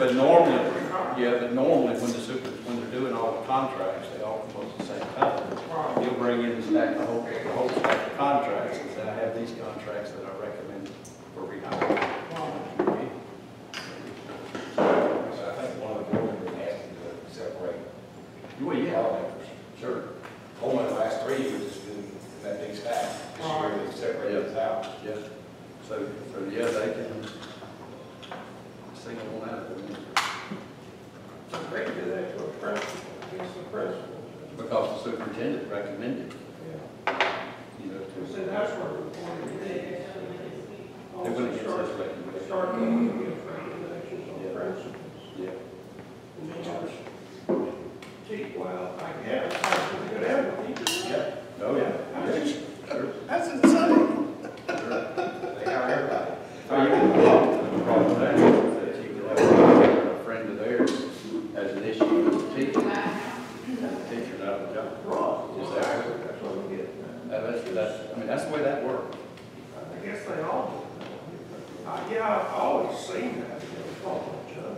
But normally, yeah, but normally when the super, when they're doing all the contracts, they all come up the same. Right. You'll bring in the stack, the whole, the whole stack of contracts, and say, I have these contracts that I recommend for rehire. So I think one of the board members asked to separate Well, yeah. Only the last three years has been in that big stack. This year they separated this out. yeah. So, so, yeah, they can single one out. They do that to a principal, against the principal. Because the superintendent recommended, Yeah. you know, You to. see, that's where the point is. They went against Also this start- recommendation. Start going against recommendations Yeah. on principles. Yeah. And then there's, gee, well, I guess, that's a good evidence. Yeah. Oh, yeah. Yeah. Sure. That's insane. They hire everybody. Oh, you can problem, the problem there is that you could have a friend of theirs has an issue with the teacher, and the teacher's out of the job. Right. Just that. That's what we That's, I mean, that's the way that worked. I guess they all do. Uh, yeah, I've always seen that, you know, talking to each other.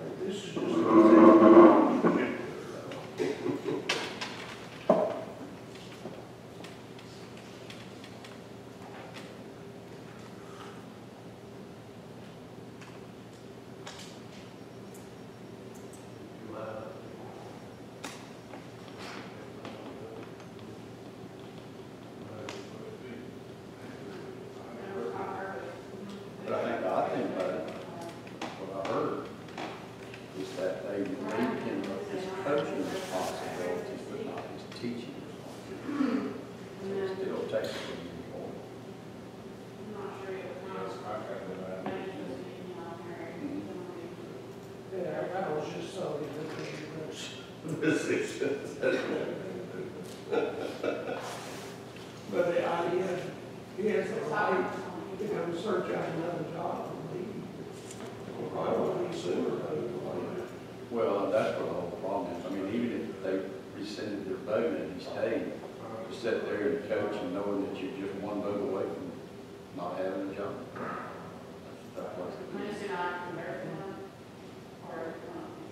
Like, This is just. an example. But I think the odd thing about it, what I heard, is that they relieved him of his coaching responsibilities, but not his teaching responsibilities. So he still takes it from you for it. That's contract with that. That was just so But the idea, he has the right to go search out another job and leave. Well, Probably sooner than later. Well, that's what the whole problem is. I mean, even if they rescinded their vote and he stayed, to sit there and coach and knowing